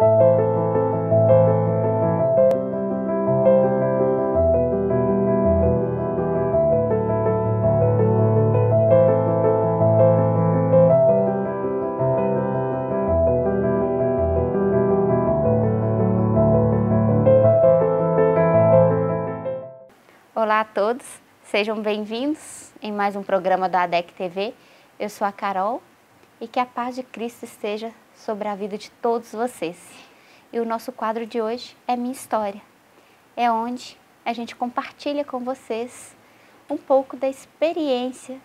Olá a todos, sejam bem-vindos em mais um programa da ADEC TV. Eu sou a Carol e que a paz de Cristo esteja sobre a vida de todos vocês. E o nosso quadro de hoje é Minha História. É onde a gente compartilha com vocês um pouco da experiência,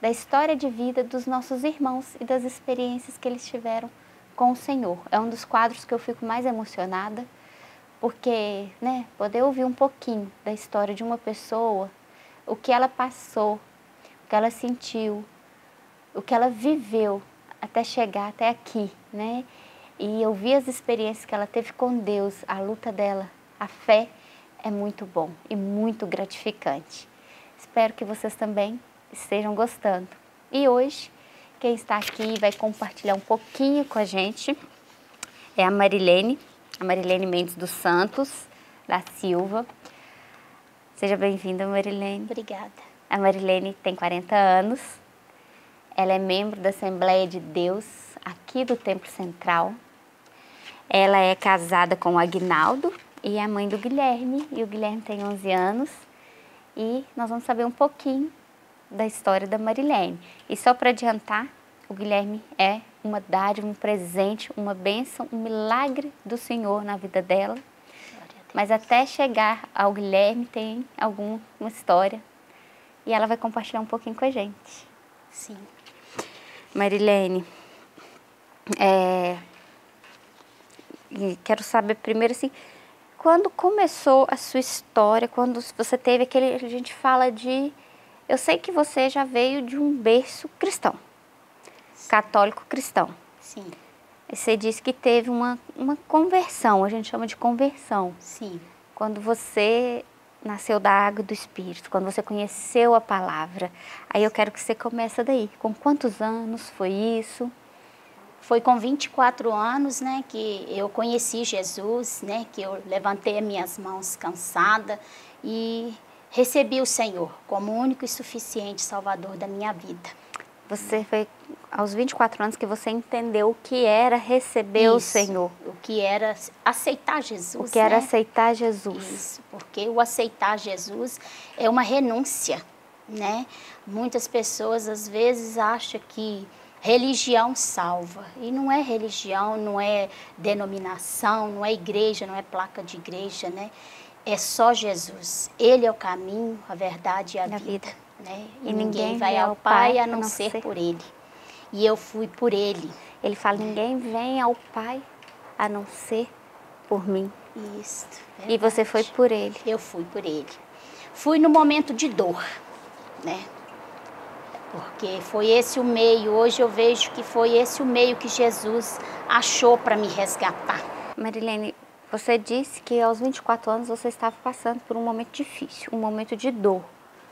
da história de vida dos nossos irmãos e das experiências que eles tiveram com o Senhor. É um dos quadros que eu fico mais emocionada porque, né, poder ouvir um pouquinho da história de uma pessoa, o que ela passou, o que ela sentiu, o que ela viveu até chegar até aqui, né? E ouvir as experiências que ela teve com Deus, a luta dela, a fé, é muito bom e muito gratificante. Espero que vocês também estejam gostando. E hoje, quem está aqui e vai compartilhar um pouquinho com a gente é a Marilene a Marilene Mendes dos Santos, da Silva. Seja bem-vinda, Marilene. Obrigada. A Marilene tem 40 anos. Ela é membro da Assembleia de Deus aqui do Templo Central. Ela é casada com o Agnaldo e é mãe do Guilherme. E o Guilherme tem 11 anos. E nós vamos saber um pouquinho da história da Marilene. E só para adiantar, o Guilherme é uma dádiva, um presente, uma bênção, um milagre do Senhor na vida dela. Mas até chegar ao Guilherme tem alguma história e ela vai compartilhar um pouquinho com a gente. Sim. Marilene, é, quero saber primeiro assim, quando começou a sua história, quando você teve aquele, a gente fala de, eu sei que você já veio de um berço cristão católico cristão. Sim. Você disse que teve uma, uma conversão, a gente chama de conversão. Sim. Quando você nasceu da água do Espírito, quando você conheceu a palavra. Aí eu quero que você comece daí. Com quantos anos foi isso? Foi com 24 anos, né, que eu conheci Jesus, né, que eu levantei as minhas mãos cansada e recebi o Senhor como único e suficiente Salvador da minha vida. Você foi aos 24 anos que você entendeu o que era receber Isso, o Senhor. O que era aceitar Jesus. O que né? era aceitar Jesus. Isso, porque o aceitar Jesus é uma renúncia, né? Muitas pessoas às vezes acham que religião salva. E não é religião, não é denominação, não é igreja, não é placa de igreja, né? É só Jesus. Ele é o caminho, a verdade e a, a vida. vida. Né? E, ninguém, ninguém vai ao Pai a não, ser, ser por Ele. E eu fui por Ele. Ele fala: ninguém vem ao Pai a não ser por mim. Isso. Verdade. E você foi por Ele. Eu fui por Ele. Fui no momento de dor, né? Porque foi esse o meio. Hoje eu vejo que foi esse o meio que Jesus achou para me resgatar. Marilene, você disse que aos 24 anos você estava passando por um momento difícil, um momento de dor.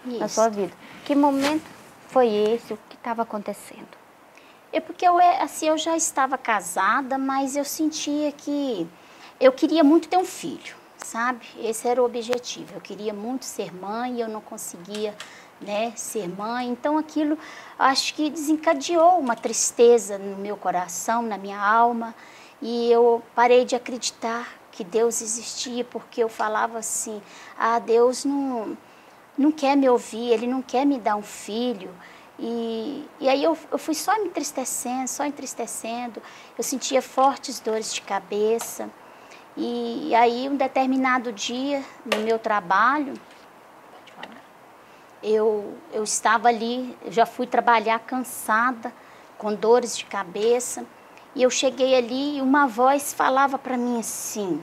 Isso. na sua vida. Que momento foi esse? O que estava acontecendo? É porque eu, é, assim, eu já estava casada, mas eu sentia que eu queria muito ter um filho, sabe? Esse era o objetivo. Eu queria muito ser mãe e eu não conseguia né, ser mãe. Então aquilo acho que desencadeou uma tristeza no meu coração, na minha alma, e eu parei de acreditar que Deus existia, porque eu falava assim: "Ah, Deus não não quer me ouvir, ele não quer me dar um filho. E, e aí eu, eu fui só me entristecendo, só entristecendo. Eu sentia fortes dores de cabeça. E, e aí, um determinado dia, no meu trabalho, eu, eu estava ali, eu já fui trabalhar cansada, com dores de cabeça. E eu cheguei ali e uma voz falava para mim assim: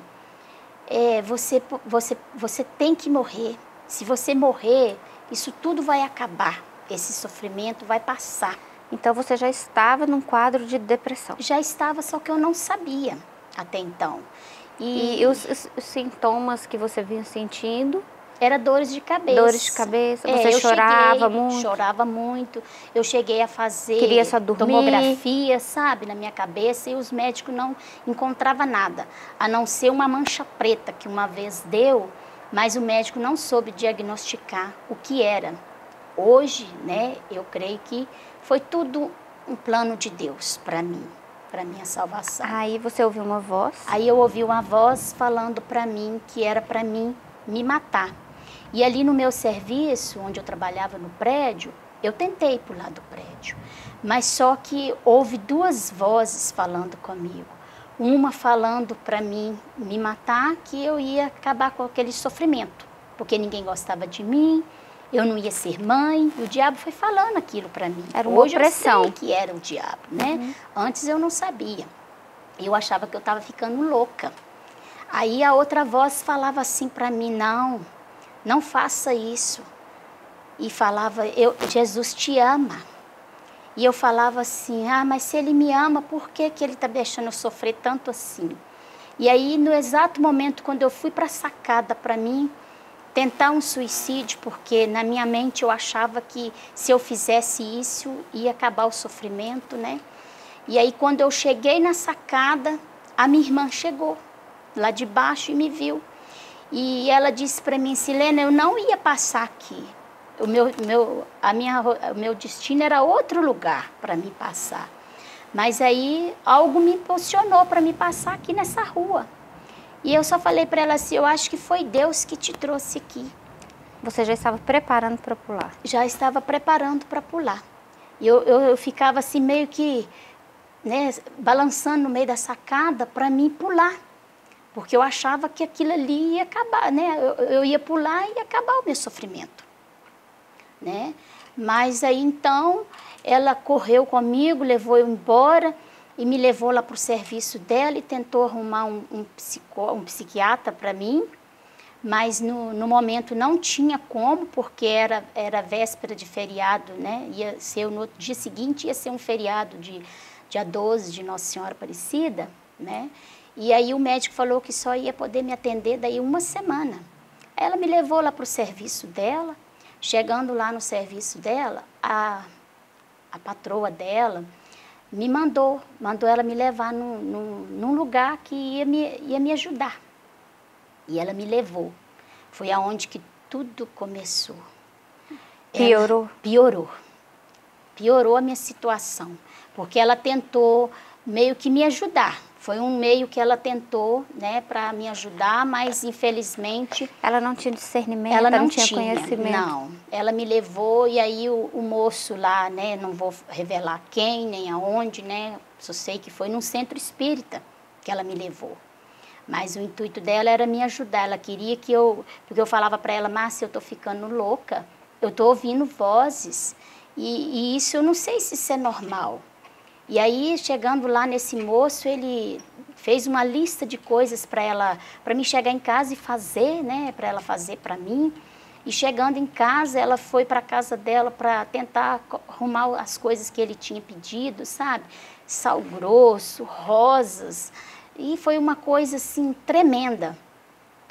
é, você, você, você tem que morrer. Se você morrer, isso tudo vai acabar, esse sofrimento vai passar. Então você já estava num quadro de depressão? Já estava, só que eu não sabia até então. E, e os, os, os, sintomas que você vinha sentindo? Era dores de cabeça. Dores de cabeça, É, você eu chorava cheguei, muito. Chorava muito. Eu cheguei a fazer Queria só dormir. tomografia, sabe, na minha cabeça e os médicos não encontravam nada, a não ser uma mancha preta que uma vez deu, mas o médico não soube diagnosticar o que era. Hoje, né, eu creio que foi tudo um plano de Deus para mim, para minha salvação. Aí você ouviu uma voz. Aí eu ouvi uma voz falando para mim que era para mim me matar. E ali no meu serviço, onde eu trabalhava no prédio, eu tentei pular do prédio. Mas só que houve duas vozes falando comigo. Uma falando para mim me matar, que eu ia acabar com aquele sofrimento, porque ninguém gostava de mim, eu não ia ser mãe. O diabo foi falando aquilo para mim. Era uma Hoje opressão. eu sei que era o diabo, né? Antes eu não sabia. Eu achava que eu estava ficando louca. Aí a outra voz falava assim para mim: não, não faça isso. E falava: eu, Jesus te ama. E eu falava assim: ah, mas se ele me ama, por que, que ele está deixando eu sofrer tanto assim? E aí, no exato momento, quando eu fui para a sacada para mim tentar um suicídio, porque na minha mente eu achava que se eu fizesse isso ia acabar o sofrimento, né? E aí, quando eu cheguei na sacada, a minha irmã chegou lá de baixo e me viu. E ela disse para mim, Silena, eu não ia passar aqui. O meu, meu, a minha, o meu destino era outro lugar para me passar. Mas aí algo me impulsionou para me passar aqui nessa rua. E eu só falei para ela assim, eu acho que foi Deus que te trouxe aqui. Você já estava preparando para pular. Já estava preparando para pular. E eu, eu, eu ficava assim meio que né, balançando no meio da sacada para mim pular. Porque eu achava que aquilo ali ia acabar, né? Eu, eu ia pular e ia acabar o meu sofrimento. Né? Mas aí então ela correu comigo, levou eu embora e me levou lá para o serviço dela e tentou arrumar um, um, um psiquiatra para mim, mas no, no momento não tinha como, porque era, era véspera de feriado, né? Ia ser no outro dia seguinte, ia ser um feriado de dia 12 de Nossa Senhora Aparecida, né? E aí o médico falou que só ia poder me atender daí uma semana. Ela me levou lá para o serviço dela, chegando lá no serviço dela, a, a patroa dela me mandou, mandou ela me levar num, num, num lugar que ia me, ia me ajudar. E ela me levou. Foi aonde que tudo começou. Ela Piorou? piorou. Piorou a minha situação. Porque ela tentou meio que me ajudar. Foi um meio que ela tentou, né, para me ajudar, mas infelizmente Ela não tinha discernimento, ela não, tinha, tinha, conhecimento. Não, ela me levou e aí o, o moço lá, né, não vou revelar quem nem aonde, né, só sei que foi num centro espírita que ela me levou. Mas o intuito dela era me ajudar. Ela queria que eu, porque eu falava para ela, Márcia, eu tô ficando louca. Eu tô ouvindo vozes e, e isso eu não sei se isso é normal. E aí, chegando lá nesse moço, ele fez uma lista de coisas para ela, para mim chegar em casa e fazer, né, para ela fazer para mim. E chegando em casa, ela foi para a casa dela para tentar arrumar as coisas que ele tinha pedido, sabe? Sal grosso, rosas. E foi uma coisa assim tremenda,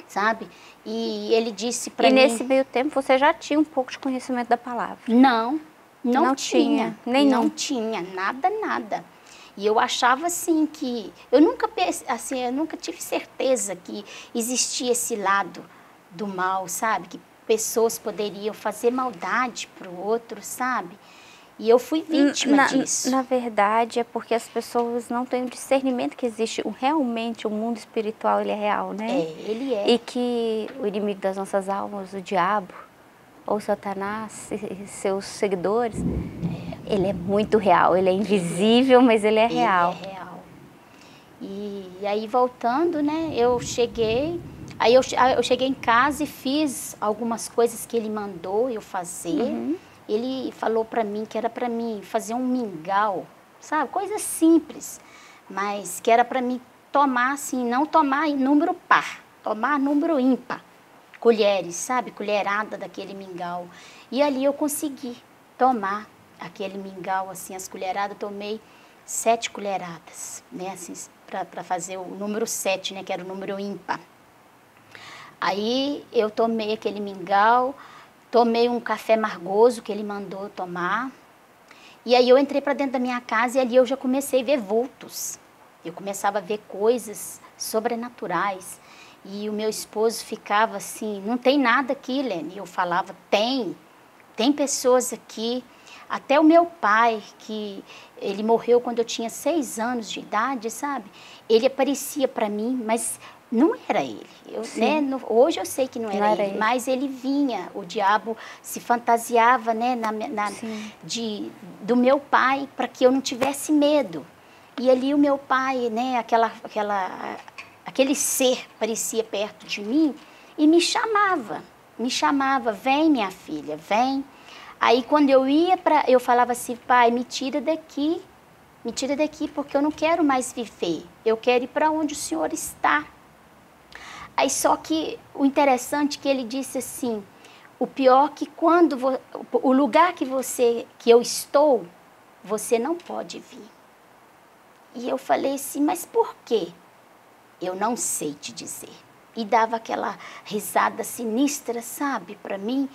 sabe? E ele disse para E mim nesse meio tempo você já tinha um pouco de conhecimento da palavra. não, não, Não tinha, tinha, nenhum. Não tinha, nada, nada. E eu achava assim que eu nunca assim, eu nunca tive certeza que existia esse lado do mal, sabe? Que pessoas poderiam fazer maldade para o outro, sabe? E eu fui vítima na, disso. Na verdade, é porque as pessoas não têm o discernimento que existe um, realmente o mundo espiritual, ele é real, né? É, ele é. E que o inimigo das nossas almas, o diabo, ou Satanás e e seus seguidores, ele é muito real. Ele é invisível, mas ele é Ele real. é real. E, aí voltando, né, eu cheguei, aí eu, aí eu cheguei em casa e fiz algumas coisas que ele mandou eu fazer. Uhum. Ele falou para mim que era para mim fazer um mingau, sabe, coisa simples, mas que era para mim tomar assim, não tomar número par, tomar número ímpar. Colheres, sabe, colherada daquele mingau. E ali eu consegui tomar aquele mingau, assim, as colheradas, tomei sete colheradas, né, assim, para fazer o número sete, né, que era o número ímpar. Aí eu tomei aquele mingau, tomei um café margoso que ele mandou tomar. E aí eu entrei para dentro da minha casa e ali eu já comecei a ver vultos. Eu começava a ver coisas sobrenaturais. E o meu esposo ficava assim, não tem nada aqui, Lene. Eu falava, tem, tem pessoas aqui. Até o meu pai, que ele morreu quando eu tinha seis anos de idade, sabe? Ele aparecia para mim, mas não era ele. Eu, né, no, hoje eu sei que não era, não era ele, ele, mas ele vinha, o diabo se fantasiava né, na, na de, do meu pai para que eu não tivesse medo. E ali o meu pai, né, aquela, aquela aquele ser parecia perto de mim e me chamava, me chamava, vem minha filha, vem. Aí quando eu ia para, eu falava assim, pai, me tira daqui, me tira daqui porque eu não quero mais viver, eu quero ir para onde o senhor está. Aí só que o interessante é que ele disse assim, o pior que quando o lugar que você que eu estou, você não pode vir. E eu falei assim, mas por quê? Eu não sei te dizer. E dava aquela risada sinistra, sabe, para mim.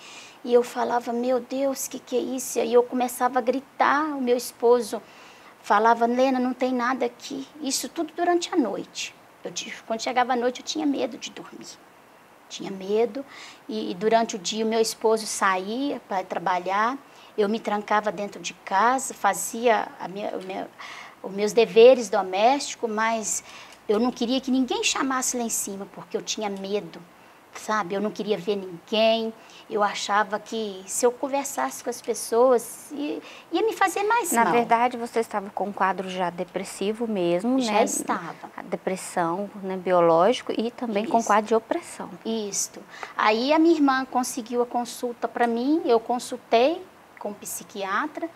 E eu falava, meu Deus, o que, que é isso? E eu começava a gritar, o meu esposo falava, Lena, não tem nada aqui. Isso tudo durante a noite. Eu, quando chegava a noite, eu tinha medo de dormir. Tinha medo. E, e durante o dia, o meu esposo saía para trabalhar. Eu me trancava dentro de casa, fazia minha, minha, os meus deveres domésticos, mas eu não queria que ninguém chamasse lá em cima, porque eu tinha medo, sabe? Eu não queria ver ninguém. Eu achava que se eu conversasse com as pessoas, ia, ia me fazer mais Na mal. Na verdade, você estava com um quadro já depressivo mesmo, já né? Já estava. A depressão né, biológico e também Isso. com quadro de opressão. Isso. Aí a minha irmã conseguiu a consulta para mim, eu consultei com o psiquiatra,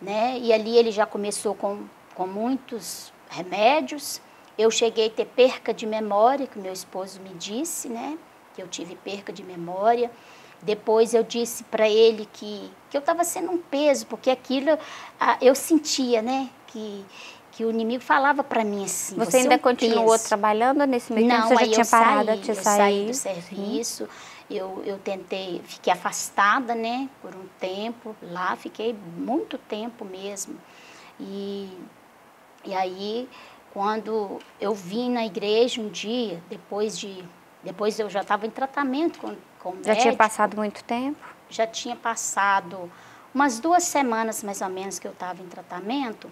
né? E ali ele já começou com, com muitos remédios, eu cheguei a ter perca de memória, que meu esposo me disse, né? Que eu tive perca de memória. Depois eu disse para ele que, que eu estava sendo um peso, porque aquilo ah, eu sentia, né? Que, que o inimigo falava para mim assim. Você, você ainda é um continuou peso. trabalhando nesse meio tempo? Você já tinha saí, parado de eu saí do serviço. Eu, eu tentei, fiquei afastada, né? Por um tempo lá, fiquei muito tempo mesmo. E, e aí quando eu vim na igreja um dia, depois de. Depois eu já estava em tratamento com, com o Já médico, tinha passado muito tempo? Já tinha passado umas duas semanas mais ou menos que eu estava em tratamento.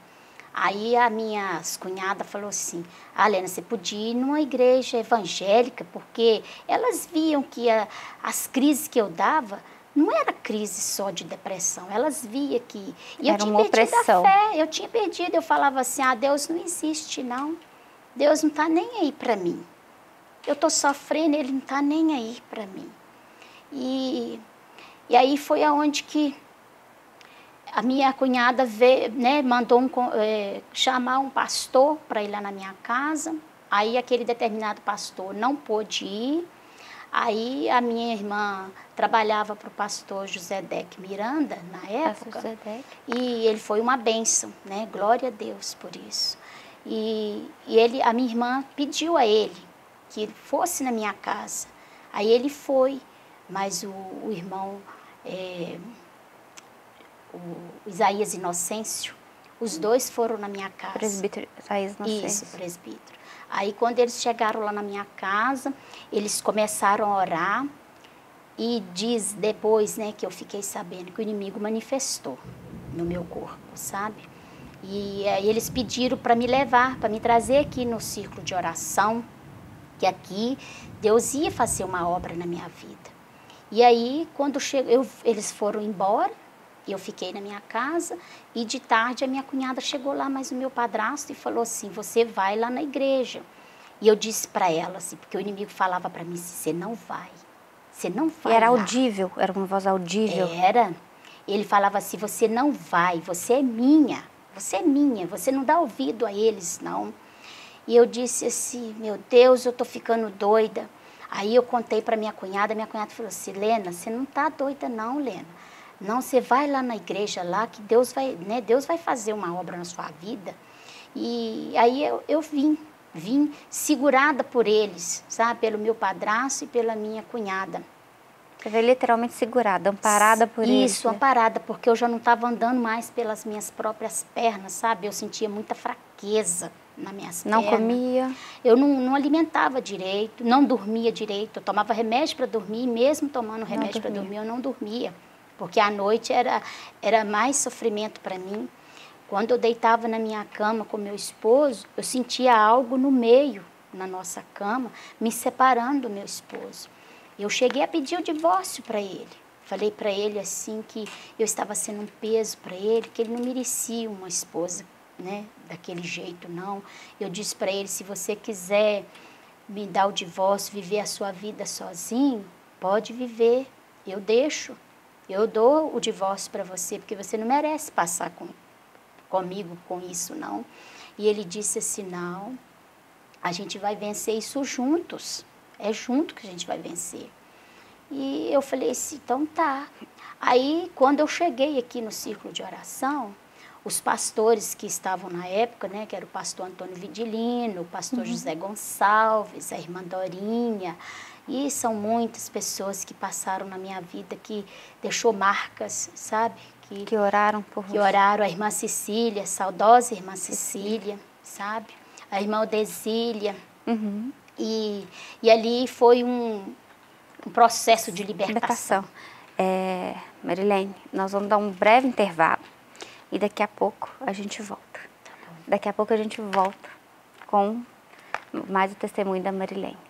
Aí a minha cunhada falou assim, ah, Lena, você podia ir numa igreja evangélica, porque elas viam que a, as crises que eu dava não era crise só de depressão, elas via que e era eu tinha uma perdido opressão. a fé, eu tinha perdido, eu falava assim, ah, Deus não existe não, Deus não está nem aí para mim, eu estou sofrendo, Ele não está nem aí para mim. E, e aí foi aonde que a minha cunhada veio, né, mandou um, é, chamar um pastor para ir lá na minha casa, aí aquele determinado pastor não pôde ir, Aí a minha irmã trabalhava para o pastor José Deck Miranda, na época. E ele foi uma bênção, né? Glória a Deus por isso. E, e ele, a minha irmã pediu a ele que ele fosse na minha casa. Aí ele foi, mas o, o irmão, é, o Isaías Inocêncio, os dois foram na minha casa. Presbítero Isaías Inocêncio. Isso, presbítero. Aí quando eles chegaram lá na minha casa, eles começaram a orar e diz depois, né, que eu fiquei sabendo que o inimigo manifestou no meu corpo, sabe? E aí eles pediram para me levar, para me trazer aqui no círculo de oração, que aqui Deus ia fazer uma obra na minha vida. E aí, quando eu, eles foram embora, eu fiquei na minha casa e de tarde a minha cunhada chegou lá, mas o meu padrasto e falou assim: "Você vai lá na igreja". E eu disse para ela assim, porque o inimigo falava para mim: "Você não vai. Você não vai". E era lá. audível, era uma voz audível. Era. Ele falava assim: "Você não vai, você é minha. Você é minha, você não dá ouvido a eles não". E eu disse assim: "Meu Deus, eu tô ficando doida". Aí eu contei para minha cunhada, minha cunhada falou assim: "Lena, você não tá doida não, Lena. Não, você vai lá na igreja lá que Deus vai, né, Deus vai fazer uma obra na sua vida. E aí eu, eu vim, vim segurada por eles, sabe? Pelo meu padrasto e pela minha cunhada. Você veio literalmente segurada, amparada por Isso, eles. Isso, né? amparada, porque eu já não estava andando mais pelas minhas próprias pernas, sabe? Eu sentia muita fraqueza nas minhas não pernas. Não comia? Eu não, não, alimentava direito, não dormia direito. Eu tomava remédio para dormir, mesmo tomando remédio para dormir, eu não dormia. Porque à noite era, era mais sofrimento para mim. Quando eu deitava na minha cama com meu esposo, eu sentia algo no meio, na nossa cama, me separando do meu esposo. Eu cheguei a pedir o divórcio para ele. Falei para ele assim que eu estava sendo um peso para ele, que ele não merecia uma esposa, né, daquele jeito não. Eu disse para ele se você quiser me dar o divórcio, viver a sua vida sozinho, pode viver. Eu deixo. Eu dou o divórcio para você, porque você não merece passar com, comigo com isso não. E ele disse assim: "Não. A gente vai vencer isso juntos." É junto que a gente vai vencer. E eu falei assim, então tá. Aí, quando eu cheguei aqui no círculo de oração, os pastores que estavam na época, né, que era o pastor Antônio Vidilino, o pastor uhum. José Gonçalves, a irmã Dorinha, e são muitas pessoas que passaram na minha vida que deixou marcas, sabe? Que, que oraram por Que você. oraram, a irmã Cecília, saudosa irmã Cecília, sabe? A irmã Odesília. Uhum. E, e ali foi um, um processo de libertação. libertação. É, Marilene, nós vamos dar um breve intervalo e daqui a pouco a gente volta. Tá daqui a pouco a gente volta com mais o testemunho da Marilene.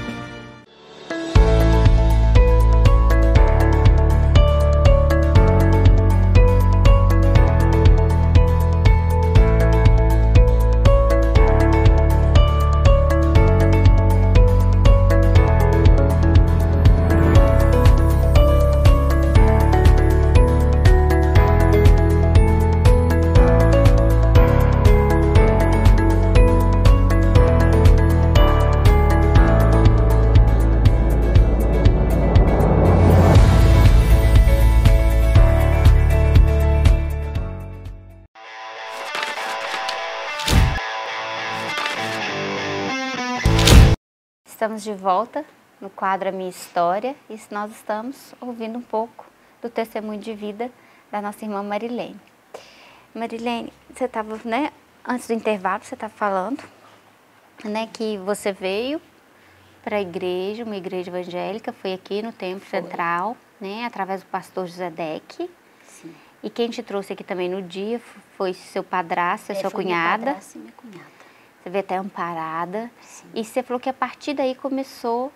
Estamos de volta no quadro A Minha História e nós estamos ouvindo um pouco do testemunho de vida da nossa irmã Marilene. Marilene, você estava, né, antes do intervalo, você estava falando, né, que você veio para a igreja, uma igreja evangélica, foi aqui no Templo foi. Central, né, através do pastor José Deck. Sim. E quem te trouxe aqui também no dia foi seu padrasto, é, sua cunhada. Meu padrasto e minha cunhada. Você veio até amparada. Sim. E você falou que a partir daí começou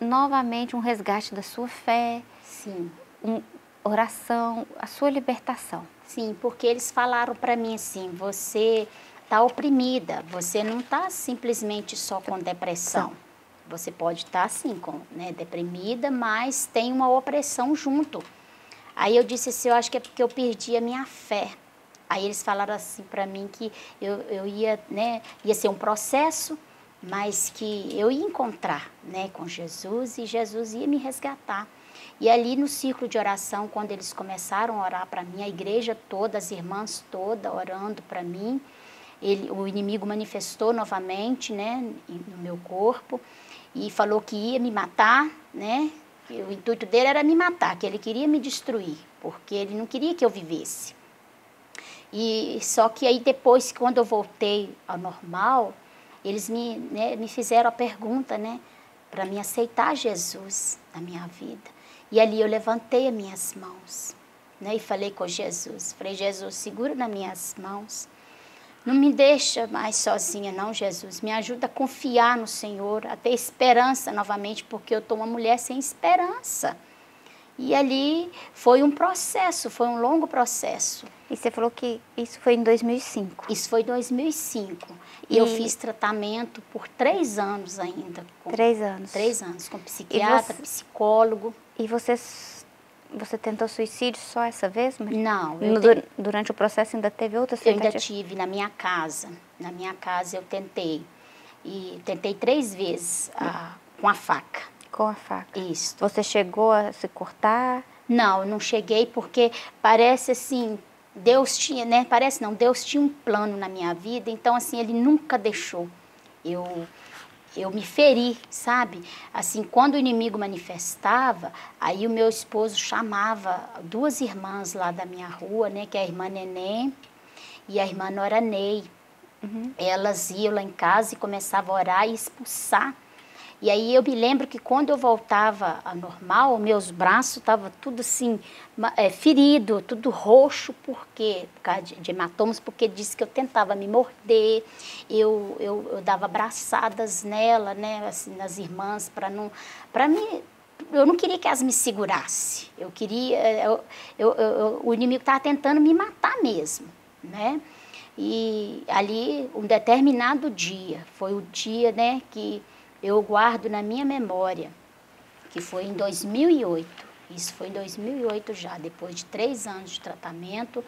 novamente um resgate da sua fé. Sim. Um, oração, a sua libertação. Sim, porque eles falaram para mim assim: você está oprimida, você não está simplesmente só com depressão. Você pode estar tá, assim, com, né, deprimida, mas tem uma opressão junto. Aí eu disse assim: eu acho que é porque eu perdi a minha fé. Aí eles falaram assim para mim que eu, eu ia, né, ia ser um processo, mas que eu ia encontrar, né, com Jesus e Jesus ia me resgatar. E ali no círculo de oração, quando eles começaram a orar para mim, a igreja toda, as irmãs todas orando para mim, ele, o inimigo manifestou novamente, né, no meu corpo e falou que ia me matar, né? O intuito dele era me matar, que ele queria me destruir, porque ele não queria que eu vivesse. E só que aí depois, quando eu voltei ao normal, eles me, né, me fizeram a pergunta, né, para me aceitar Jesus na minha vida. E ali eu levantei as minhas mãos, né, e falei com Jesus, falei Jesus, segura nas minhas mãos. Não me deixa mais sozinha, não, Jesus. Me ajuda a confiar no Senhor, a ter esperança novamente, porque eu estou uma mulher sem esperança. E ali foi um processo, foi um longo processo. E você falou que isso foi em 2005. Isso foi em 2005. E, e eu fiz tratamento por três anos ainda. Com, três anos. Três anos, com psiquiatra, você, psicólogo. E você, você tentou suicídio só essa vez? Mas Não. No, te... Durante o processo ainda teve outras Eu ainda tive na minha casa. Na minha casa eu tentei. E tentei três vezes a, com a faca. Com a faca. Isso. Você chegou a se cortar? Não, não cheguei porque parece assim, Deus tinha, né? Parece não, Deus tinha um plano na minha vida, então assim, ele nunca deixou eu eu me feri, sabe? Assim, quando o inimigo manifestava, aí o meu esposo chamava duas irmãs lá da minha rua, né, que é a irmã Neném e a irmã Nora Ney. Uhum. Elas iam lá em casa e começavam a orar e expulsar e aí eu me lembro que quando eu voltava ao normal, meus braços estavam tudo assim, é, ferido, tudo roxo, porque, por causa de, de hematomas, porque disse que eu tentava me morder, eu, eu, eu dava abraçadas nela, né, assim, nas irmãs, para não, para me eu não queria que elas me segurassem. Eu queria, eu, eu, eu, o inimigo estava tentando me matar mesmo, né? E ali, um determinado dia, foi o dia, né, que eu guardo na minha memória, que foi em 2008. Isso foi em 2008 já, depois de três anos de tratamento.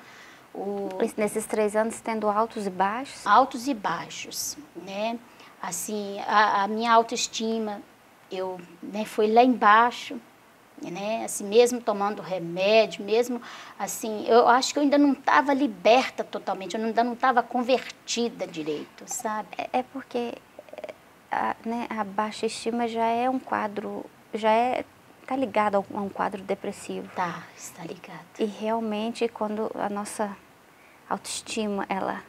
O... Nesses três anos tendo altos e baixos? Altos e baixos, né? Assim, a, a minha autoestima, eu né, foi lá embaixo, né? Assim, mesmo tomando remédio, mesmo assim, eu acho que eu ainda não estava liberta totalmente, eu ainda não estava convertida direito, sabe? É, é porque a, né, a baixa estima já é um quadro, já é está ligado a um quadro depressivo. Tá, está ligado. E realmente quando a nossa autoestima ela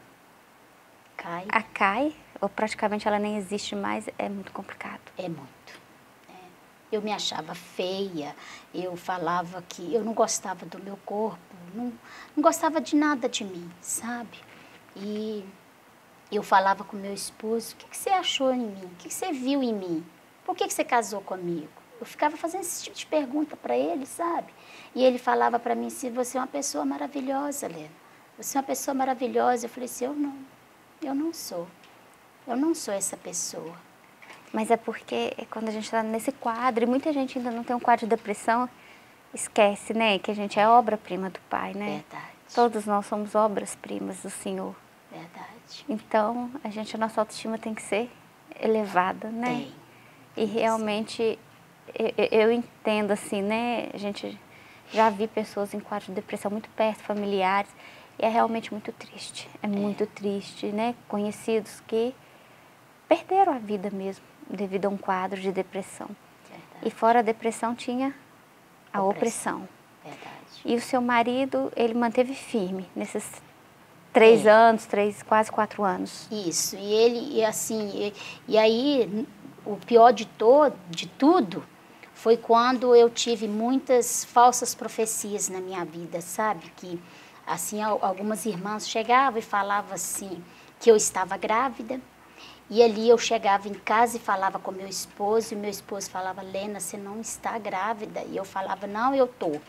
cai, a cai ou praticamente ela nem existe mais, é muito complicado. É muito. É. Eu me achava feia, eu falava que eu não gostava do meu corpo, não, não gostava de nada de mim, sabe? E eu falava com meu esposo, o que, que você achou em mim? O que, que você viu em mim? Por que, que você casou comigo? Eu ficava fazendo esse tipo de pergunta para ele, sabe? E ele falava para mim assim, você é uma pessoa maravilhosa, Lena. Você é uma pessoa maravilhosa. Eu falei assim, eu não, eu não sou. Eu não sou essa pessoa. Mas é porque é quando a gente está nesse quadro, e muita gente ainda não tem um quadro de depressão, esquece, né? Que a gente é obra-prima do Pai, né? Verdade. Todos nós somos obras-primas do Senhor. Verdade. Então, a gente, a nossa autoestima tem que ser elevada, né? Tem. E realmente, eu, eu, entendo assim, né? A gente já vi pessoas em quadro de depressão muito perto, familiares, e é realmente muito triste. É, é. muito triste, né? Conhecidos que perderam a vida mesmo devido a um quadro de depressão. Verdade. E fora a depressão tinha a opressão. opressão. Verdade. E o seu marido, ele manteve firme nesses Três é. anos, três, quase quatro anos. Isso. E ele, e assim, e, e aí o pior de todo, de tudo, foi quando eu tive muitas falsas profecias na minha vida, sabe? Que assim algumas irmãs chegavam e falavam assim que eu estava grávida. E ali eu chegava em casa e falava com meu esposo, e meu esposo falava, Lena, você não está grávida. E eu falava, não, eu tô.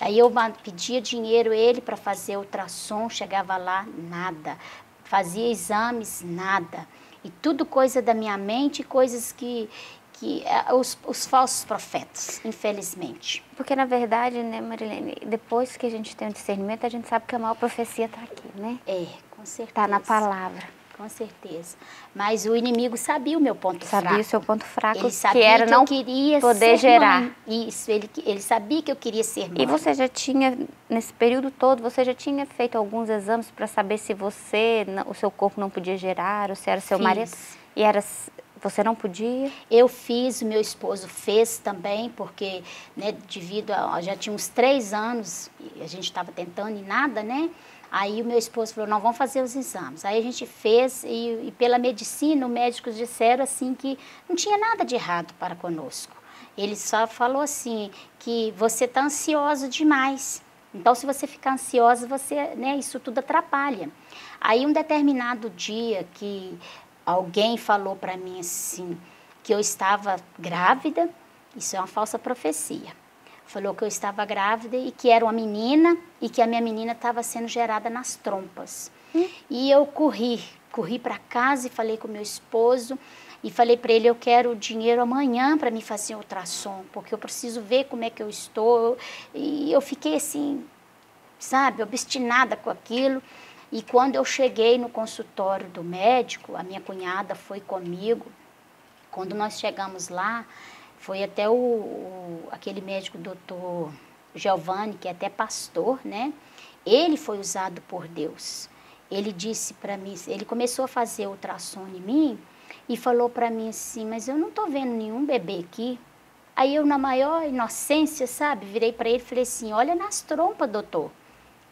Aí eu pedia dinheiro ele para fazer ultrassom, chegava lá, nada. Fazia exames, nada. E tudo coisa da minha mente, coisas que, que é, os, os, falsos profetas, infelizmente. Porque, na verdade, né, Marilene, depois que a gente tem o discernimento, a gente sabe que a maior profecia está aqui, né? É, com certeza. Está na palavra com certeza. Mas o inimigo sabia o meu ponto sabia fraco. Sabia o seu ponto fraco, ele sabia que era que não queria poder gerar. Mãe. Isso, ele, ele sabia que eu queria ser mãe. E você já tinha, nesse período todo, você já tinha feito alguns exames para saber se você, o seu corpo não podia gerar, ou se era seu Fiz. marido? E era, você não podia? Eu fiz, meu esposo fez também, porque né, devido a, já tinha uns três anos, a gente estava tentando e nada, né? Aí o meu esposo falou, não, vamos fazer os exames. Aí a gente fez e, e pela medicina, os médicos disseram assim que não tinha nada de errado para conosco. Ele só falou assim que você está ansioso demais. Então, se você ficar ansiosa, você, né, isso tudo atrapalha. Aí, um determinado dia que alguém falou para mim assim que eu estava grávida, isso é uma falsa profecia. Falou que eu estava grávida e que era uma menina e que a minha menina estava sendo gerada nas trompas. Hum. E eu corri, corri para casa e falei com meu esposo e falei para ele eu quero dinheiro amanhã para me fazer ultrassom, porque eu preciso ver como é que eu estou. E eu fiquei assim, sabe, obstinada com aquilo. E quando eu cheguei no consultório do médico, a minha cunhada foi comigo. Quando nós chegamos lá, foi até o, o aquele médico doutor Giovanni, que é até pastor, né? Ele foi usado por Deus. Ele disse para mim, ele começou a fazer ultrassom em mim e falou para mim assim: Mas eu não estou vendo nenhum bebê aqui. Aí eu, na maior inocência, sabe, virei para ele e falei assim: Olha nas trompas, doutor.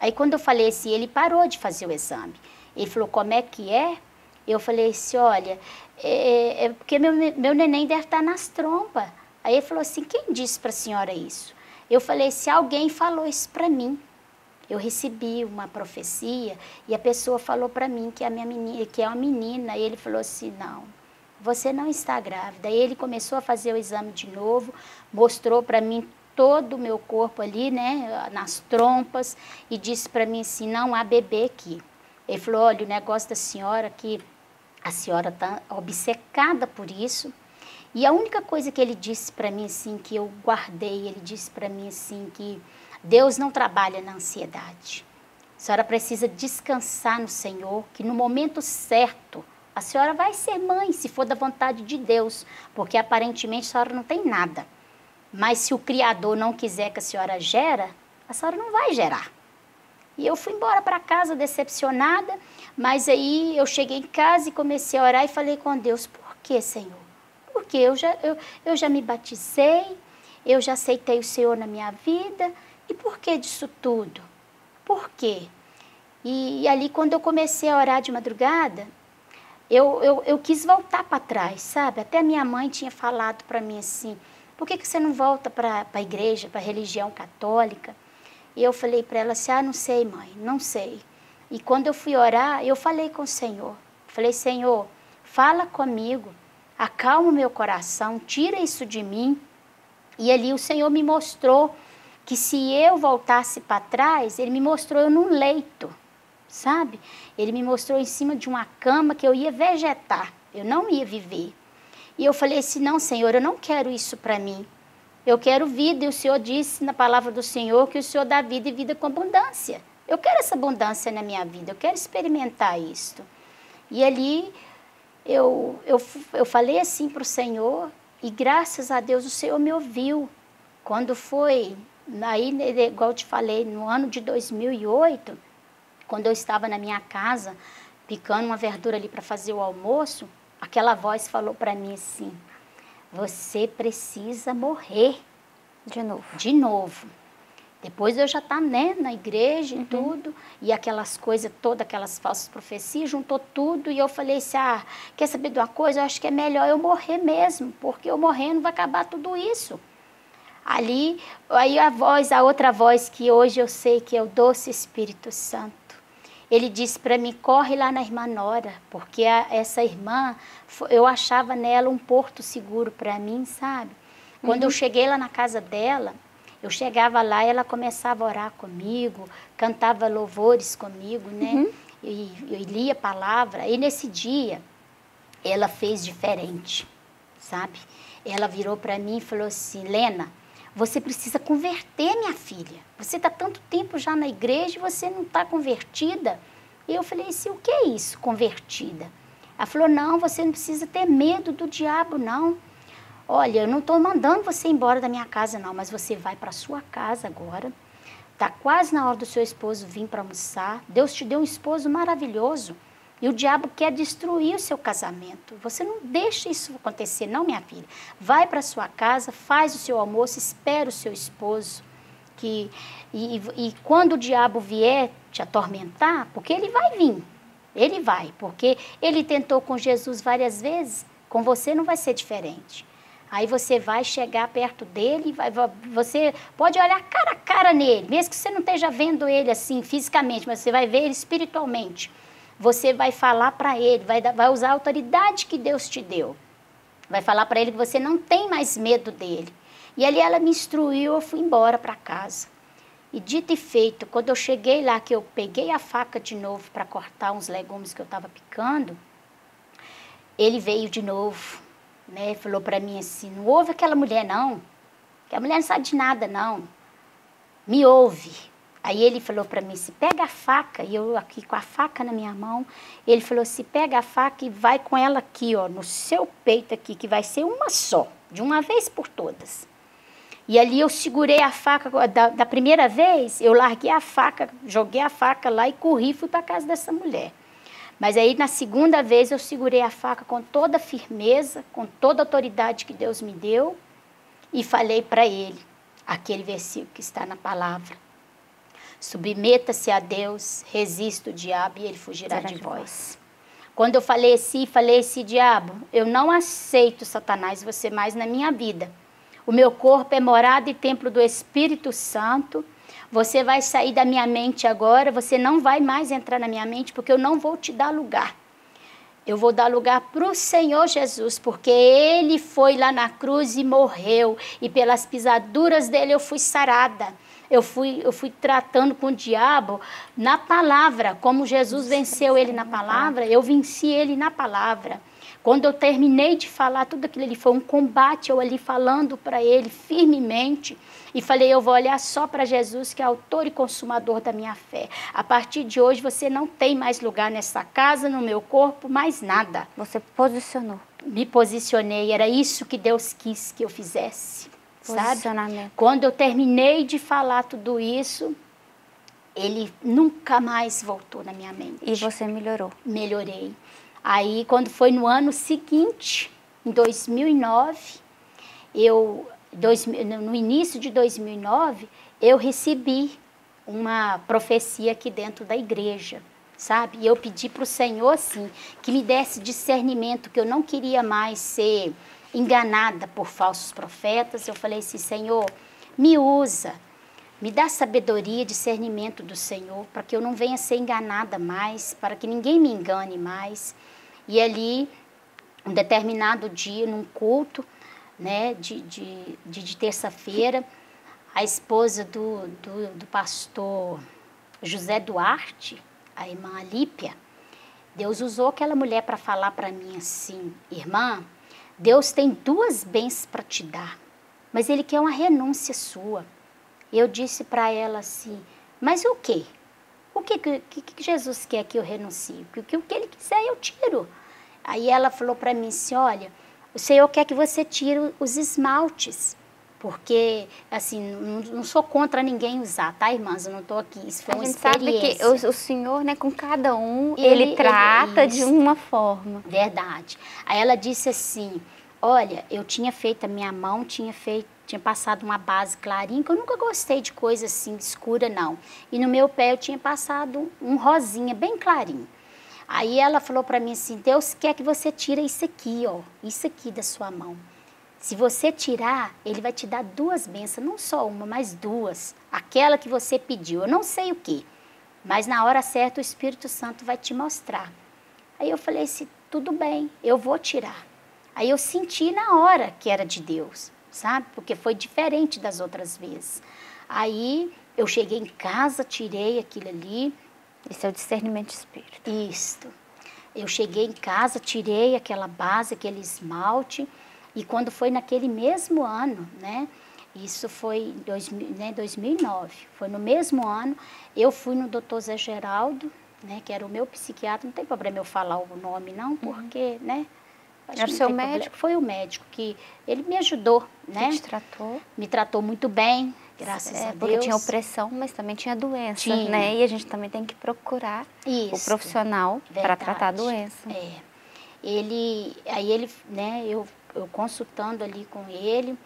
Aí quando eu falei assim, ele parou de fazer o exame. Ele falou: Como é que é? Eu falei assim: Olha, é, é porque meu, meu neném deve estar tá nas trompas. Aí ele falou assim: Quem disse para a senhora isso? Eu falei: Se alguém falou isso para mim. Eu recebi uma profecia e a pessoa falou para mim que a minha menina, que é uma menina, e ele falou assim: "Não, você não está grávida". Aí ele começou a fazer o exame de novo, mostrou para mim todo o meu corpo ali, né, nas trompas e disse para mim assim: "Não há bebê aqui". Ele falou: "Olha, o negócio da senhora que a senhora está obcecada por isso". E a única coisa que ele disse para mim assim que eu guardei, ele disse para mim assim que Deus não trabalha na ansiedade. A senhora precisa descansar no Senhor, que no momento certo a senhora vai ser mãe, se for da vontade de Deus, porque aparentemente a senhora não tem nada. Mas se o Criador não quiser que a senhora gera, a senhora não vai gerar. E eu fui embora para casa decepcionada, mas aí eu cheguei em casa e comecei a orar e falei com Deus, por que, Senhor? Porque eu já, eu, eu já me batizei, eu já aceitei o Senhor na minha vida, e por que disso tudo? Por quê? E, e ali, quando eu comecei a orar de madrugada, eu, eu, eu quis voltar para trás, sabe? Até minha mãe tinha falado para mim assim: por que, que você não volta para a igreja, para a religião católica? E eu falei para ela assim: ah, não sei, mãe, não sei. E quando eu fui orar, eu falei com o Senhor. Falei: Senhor, fala comigo, acalma o meu coração, tira isso de mim. E ali o Senhor me mostrou que se eu voltasse para trás, ele me mostrou eu num leito, sabe? Ele me mostrou em cima de uma cama que eu ia vegetar, eu não ia viver. E eu falei assim: não, Senhor, eu não quero isso para mim. Eu quero vida. E o Senhor disse na palavra do Senhor que o Senhor dá vida e vida com abundância. Eu quero essa abundância na minha vida, eu quero experimentar isto. E ali eu, eu, eu falei assim para o Senhor, e graças a Deus o Senhor me ouviu. Quando foi Aí, igual eu te falei, no ano de 2008, quando eu estava na minha casa, picando uma verdura ali para fazer o almoço, aquela voz falou para mim assim: Você precisa morrer. De novo. De novo. Depois eu já tá né, na igreja e uhum. tudo, e aquelas coisas, todas aquelas falsas profecias, juntou tudo, e eu falei assim, ah, quer saber de uma coisa? Eu acho que é melhor eu morrer mesmo, porque eu morrendo vai acabar tudo isso. Ali, aí a voz, a outra voz que hoje eu sei que é o doce Espírito Santo. Ele disse para mim, corre lá na irmã Nora, porque a, essa irmã, eu achava nela um porto seguro para mim, sabe? Quando uhum. eu cheguei lá na casa dela, eu chegava lá e ela começava a orar comigo, cantava louvores comigo, né? Uhum. E, e lia a palavra. E nesse dia, ela fez diferente, sabe? Ela virou para mim e falou assim, Lena, você precisa converter, minha filha. Você está tanto tempo já na igreja e você não está convertida. E eu falei assim: o que é isso, convertida? Ela falou: não, você não precisa ter medo do diabo, não. Olha, eu não estou mandando você embora da minha casa, não, mas você vai para sua casa agora. Está quase na hora do seu esposo vir para almoçar. Deus te deu um esposo maravilhoso. E o diabo quer destruir o seu casamento. Você não deixa isso acontecer, não, minha filha. Vai para sua casa, faz o seu almoço, espera o seu esposo. Que, e, e quando o diabo vier te atormentar, porque ele vai vir, ele vai, porque ele tentou com Jesus várias vezes, com você não vai ser diferente. Aí você vai chegar perto dele, vai, você pode olhar cara a cara nele, mesmo que você não esteja vendo ele assim fisicamente, mas você vai ver ele espiritualmente você vai falar para ele, vai, vai usar a autoridade que Deus te deu. Vai falar para ele que você não tem mais medo dele, E ali ela me instruiu, eu fui embora para casa. E dito e feito, quando eu cheguei lá, que eu peguei a faca de novo para cortar uns legumes que eu estava picando, ele veio de novo, né? Falou para mim assim: não ouve aquela mulher, não. Que a mulher não sabe de nada, não. Me ouve. Aí ele falou para mim: se pega a faca, e eu aqui com a faca na minha mão, ele falou: se pega a faca e vai com ela aqui, ó, no seu peito aqui, que vai ser uma só, de uma vez por todas. E ali eu segurei a faca, da, da primeira vez, eu larguei a faca, joguei a faca lá e corri fui para casa dessa mulher. Mas aí na segunda vez eu segurei a faca com toda a firmeza, com toda a autoridade que Deus me deu e falei para ele aquele versículo que está na palavra. Submeta-se a Deus, resista o diabo e ele fugirá de, de vós. Quando eu falei assim, falei esse diabo, eu não aceito Satanás você mais na minha vida. O meu corpo é morada e templo do Espírito Santo. Você vai sair da minha mente agora, você não vai mais entrar na minha mente, porque eu não vou te dar lugar. Eu vou dar lugar para o Senhor Jesus, porque Ele foi lá na cruz e morreu, e pelas pisaduras dele eu fui sarada. Eu fui, eu fui tratando com o diabo na palavra, como Jesus venceu ele na palavra, eu venci ele na palavra. Quando eu terminei de falar tudo aquilo ali, foi um combate, eu ali falando para ele firmemente. E falei, eu vou olhar só para Jesus, que é autor e consumador da minha fé. A partir de hoje, você não tem mais lugar nessa casa, no meu corpo, mais nada. Você posicionou. Me posicionei, era isso que Deus quis que eu fizesse. Sabe? Quando eu terminei de falar tudo isso, ele nunca mais voltou na minha mente. E você melhorou? Melhorei. Aí, quando foi no ano seguinte, em 2009, eu, dois, no início de 2009, eu recebi uma profecia aqui dentro da igreja, sabe? E eu pedi para o Senhor, assim, que me desse discernimento, que eu não queria mais ser enganada por falsos profetas. Eu falei assim, Senhor, me usa, me dá sabedoria, discernimento do Senhor, para que eu não venha ser enganada mais, para que ninguém me engane mais. E ali, um determinado dia, num culto, né, de, de, de, de terça-feira, a esposa do, do, do, pastor José Duarte, a irmã Alípia, Deus usou aquela mulher para falar para mim assim, irmã, Deus tem duas bênçãos para te dar, mas Ele quer uma renúncia sua. Eu disse para ela assim, mas o quê? O que, que, que, Jesus quer que eu renuncie? O que, o que ele quiser eu tiro. Aí ela falou para mim assim, olha, o Senhor quer que você tire os esmaltes. Porque, assim, não, não sou contra ninguém usar, tá, irmãs? Eu não estou aqui. Isso foi a uma gente experiência. sabe que o, o, Senhor, né, com cada um, ele, ele trata ele, de uma forma. Verdade. Aí ela disse assim, olha, eu tinha feito a minha mão, tinha feito tinha passado uma base clarinha, que eu nunca gostei de coisa assim escura, não. E no meu pé eu tinha passado um rosinha bem clarinho. Aí ela falou para mim assim: Deus quer que você tire isso aqui, ó, isso aqui da sua mão. Se você tirar, ele vai te dar duas bênçãos, não só uma, mas duas. Aquela que você pediu, eu não sei o que, mas na hora certa o Espírito Santo vai te mostrar. Aí eu falei assim: tudo bem, eu vou tirar. Aí eu senti na hora que era de Deus sabe? Porque foi diferente das outras vezes. Aí eu cheguei em casa, tirei aquilo ali. Esse é o discernimento de espírito. Isto. Eu cheguei em casa, tirei aquela base, aquele esmalte, e quando foi naquele mesmo ano, né? Isso foi em dois, né, 2009. Foi no mesmo ano, eu fui no doutor Zé Geraldo, né, que era o meu psiquiatra. Não tem problema eu falar o nome, não, uhum. porque, uhum. né? Era o seu médico? Problema. Foi o médico que ele me ajudou, né? te tratou? Me tratou muito bem, graças é, a Deus. Porque tinha opressão, mas também tinha doença, tinha. né? E a gente também tem que procurar Isso. o profissional para tratar a doença. É. Ele, aí ele, né, eu, eu consultando ali com ele,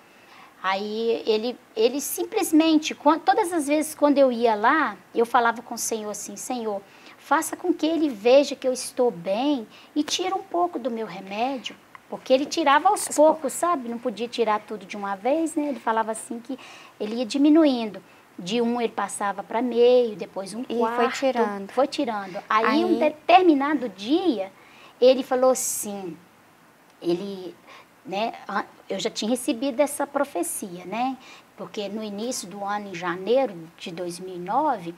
aí ele, ele simplesmente, todas as vezes quando eu ia lá, eu falava com o Senhor assim, Senhor, faça com que ele veja que eu estou bem e tira um pouco do meu remédio. Porque ele tirava aos poucos, sabe? Não podia tirar tudo de uma vez, né? Ele falava assim que ele ia diminuindo. De um ele passava para meio, depois um quarto. E foi tirando. Foi tirando. Aí, Aí, um determinado dia, ele falou assim, ele, né? eu já tinha recebido essa profecia, né? Porque no início do ano, em janeiro de 2009,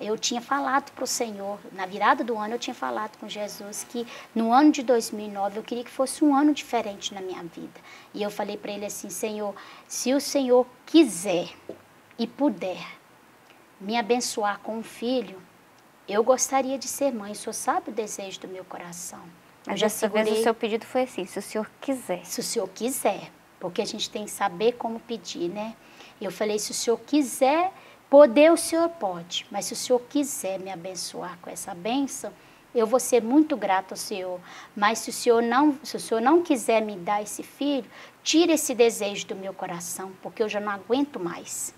eu tinha falado para o Senhor, na virada do ano, eu tinha falado com Jesus que no ano de 2009 eu queria que fosse um ano diferente na minha vida. E eu falei para ele assim: Senhor, se o Senhor quiser e puder me abençoar com um filho, eu gostaria de ser mãe. O Senhor sabe o desejo do meu coração. Mas já segurei, vez o seu pedido foi assim, se o senhor quiser. Se o senhor quiser, porque a gente tem que saber como pedir, né? Eu falei, se o senhor quiser, poder o senhor pode, mas se o senhor quiser me abençoar com essa bênção, eu vou ser muito grato ao senhor. Mas se o senhor não, se o senhor não quiser me dar esse filho, tire esse desejo do meu coração, porque eu já não aguento mais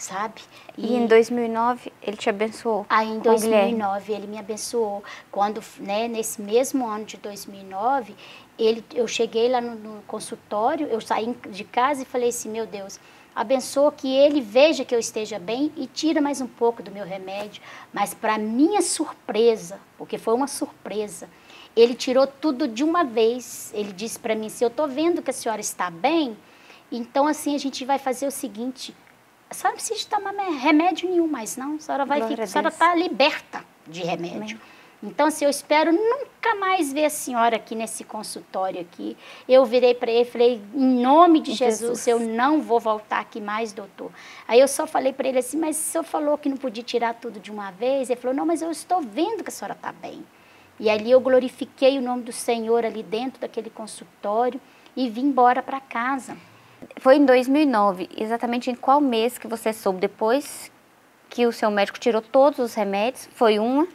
sabe? E, e, em 2009 ele te abençoou? Aí em 2009 ele me abençoou. Quando, né, nesse mesmo ano de 2009, ele, eu cheguei lá no, no, consultório, eu saí de casa e falei assim, meu Deus, abençoa que ele veja que eu esteja bem e tira mais um pouco do meu remédio. Mas para minha surpresa, porque foi uma surpresa, ele tirou tudo de uma vez. Ele disse para mim, se eu estou vendo que a senhora está bem, então assim a gente vai fazer o seguinte, a senhora não precisa tomar remédio nenhum mais, não. A senhora vai ficar, a, a senhora está liberta de remédio. Amém. Então, assim, eu espero nunca mais ver a senhora aqui nesse consultório aqui. Eu virei para ele e falei, em nome de Jesus, Jesus, eu não vou voltar aqui mais, doutor. Aí eu só falei para ele assim, mas o senhor falou que não podia tirar tudo de uma vez? Ele falou, não, mas eu estou vendo que a senhora está bem. E ali eu glorifiquei o nome do Senhor ali dentro daquele consultório e vim embora para casa. Foi em 2009, exatamente em qual mês que você soube? Depois que o seu médico tirou todos os remédios? Foi uma?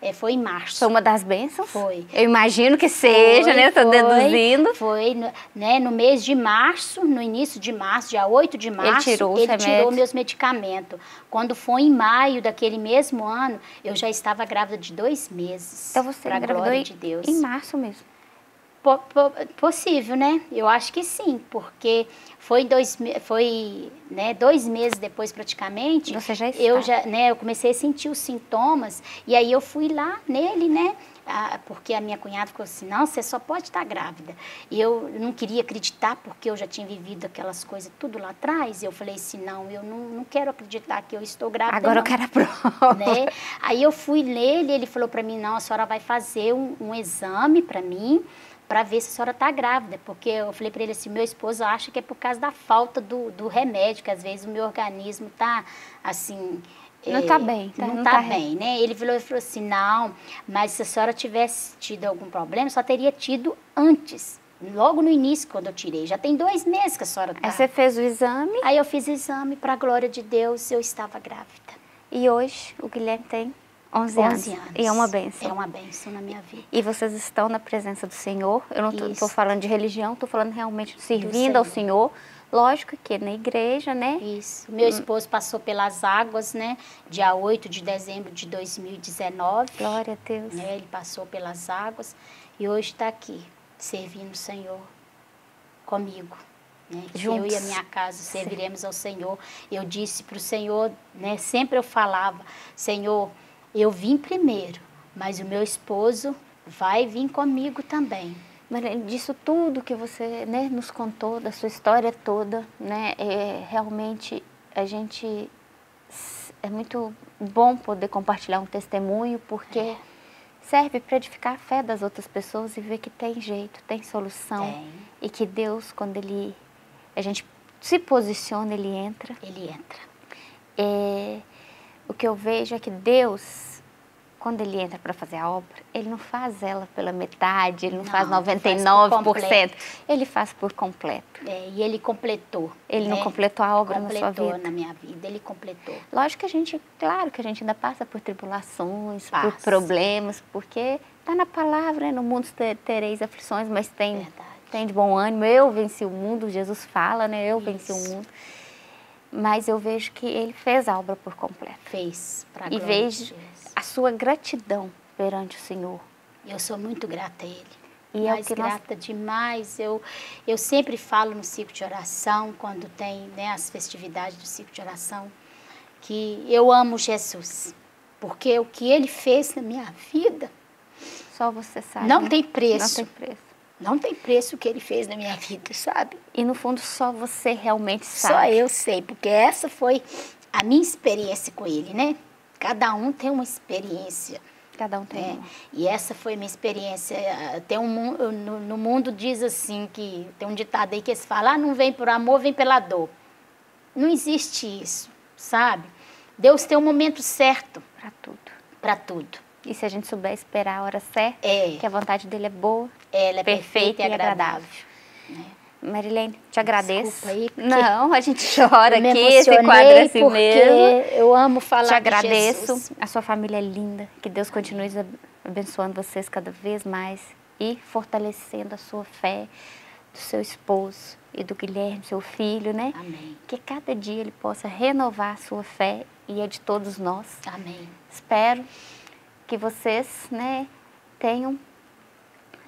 É, foi em março. Foi uma das bênçãos? Foi. Eu imagino que seja, foi, né? Estou deduzindo. Foi, né? No mês de março, no início de março, dia 8 de março, ele tirou, ele tirou meus medicamentos. Quando foi em maio daquele mesmo ano, eu já estava grávida de dois meses. Então você engravidou de Deus. em março mesmo? Possível, né? Eu acho que sim, porque foi dois, foi, né, dois meses depois praticamente. Você já está. Eu já, né, eu comecei a sentir os sintomas e aí eu fui lá nele, né? porque a minha cunhada ficou assim, não, você só pode estar grávida. E eu não queria acreditar, porque eu já tinha vivido aquelas coisas tudo lá atrás. E eu falei assim, não, eu não, não quero acreditar que eu estou grávida. Agora não. eu quero a prova. Né? Aí eu fui nele, ele falou para mim, não, a senhora vai fazer um, um exame para mim, para ver se a senhora está grávida, porque eu falei para ele assim, meu esposo acha que é por causa da falta do, do remédio, que às vezes o meu organismo está assim... Não está é, bem. Tá, não está tá bem, né? Ele falou, ele falou assim, não, mas se a senhora tivesse tido algum problema, só teria tido antes, logo no início, quando eu tirei. Já tem dois meses que a senhora está. Aí você fez o exame? Aí eu fiz o exame, para a glória de Deus, eu estava grávida. E hoje o Guilherme tem 11, 11 anos. anos. E é uma benção. É uma benção na minha vida. E vocês estão na presença do Senhor. Eu não estou falando de religião, estou falando realmente servindo ao Senhor. Lógico que na igreja, né? Isso. Meu esposo passou pelas águas, né? Dia 8 de dezembro de 2019. Glória a Deus. Né? Ele passou pelas águas e hoje está aqui, servindo o Senhor comigo. Né? Eu e a minha casa serviremos Sim. ao Senhor. Eu disse para o Senhor, né? Sempre eu falava, Senhor, eu vim primeiro, mas o meu esposo vai vir comigo também. Mas disso tudo que você né, nos contou, da sua história toda, né, é, realmente a gente é muito bom poder compartilhar um testemunho, porque é. serve para edificar a fé das outras pessoas e ver que tem jeito, tem solução. Tem. E que Deus, quando ele a gente se posiciona, ele entra. Ele entra. É, o que eu vejo é que Deus, quando ele entra para fazer a obra, ele não faz ela pela metade, ele não, não faz 99%, faz ele faz por completo. É, e ele completou. Ele né? não completou a obra completou na sua vida. na minha vida, ele completou. Lógico que a gente, claro que a gente ainda passa por tribulações, passa. por problemas, porque está na palavra, né? no mundo tereis aflições, mas tem, tem de bom ânimo. Eu venci o mundo, Jesus fala, né? Eu Isso. venci o mundo mas eu vejo que ele fez a obra por completo. Fez. E vejo a sua gratidão perante o Senhor. Eu sou muito grata a ele. E é mais grata nós... demais. Eu, eu sempre falo no ciclo de oração, quando tem né, as festividades do ciclo de oração, que eu amo Jesus. Porque o que ele fez na minha vida. Só você sabe. Não né? tem preço. Não tem preço. Não tem preço o que ele fez na minha vida, sabe? E no fundo só você realmente sabe. Só eu sei, porque essa foi a minha experiência com ele, né? Cada um tem uma experiência. Cada um tem É, uma. e essa foi minha experiência. Eh, Tem um, no, no mundo diz assim que tem um ditado aí que eles falam, ah, não vem por amor, vem pela dor. Não existe isso, sabe? Deus tem um momento certo Pra tudo. para tudo. E se a gente souber esperar a hora certa, É. que a vontade dele é boa, Ela é perfeita, perfeita, e agradável. Marilene, te agradeço. Desculpa aí, Não, a gente chora aqui, esse quadro é assim mesmo. eu amo falar Te de agradeço. Jesus. A sua família é linda. Que Deus continue ab- abençoando vocês cada vez mais e fortalecendo a sua fé, do seu esposo e do Guilherme, seu filho, né? Amém. Que cada dia ele possa renovar a sua fé e a de todos nós. Amém. Espero que vocês, né, tenham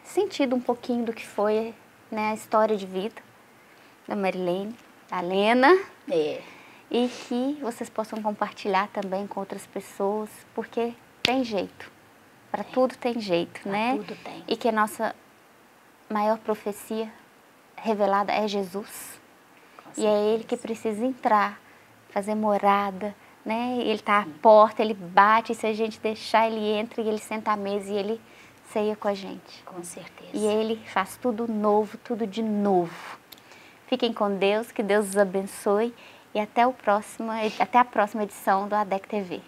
sentido um pouquinho do que foi, né, a história de vida da Marilene, da Lena, É. e que vocês possam compartilhar também com outras pessoas, porque tem jeito. Para tudo tem jeito, Pra né? tudo tem. E que a nossa maior profecia revelada é Jesus. E é ele que precisa entrar, fazer morada, né? Ele está à porta, ele bate, e se a gente deixar, ele entra e ele senta à mesa e ele ceia com a gente. Com certeza. E ele faz tudo novo, tudo de novo. Fiquem com Deus, que Deus os abençoe e até, o próximo, até a próxima edição do ADEC TV.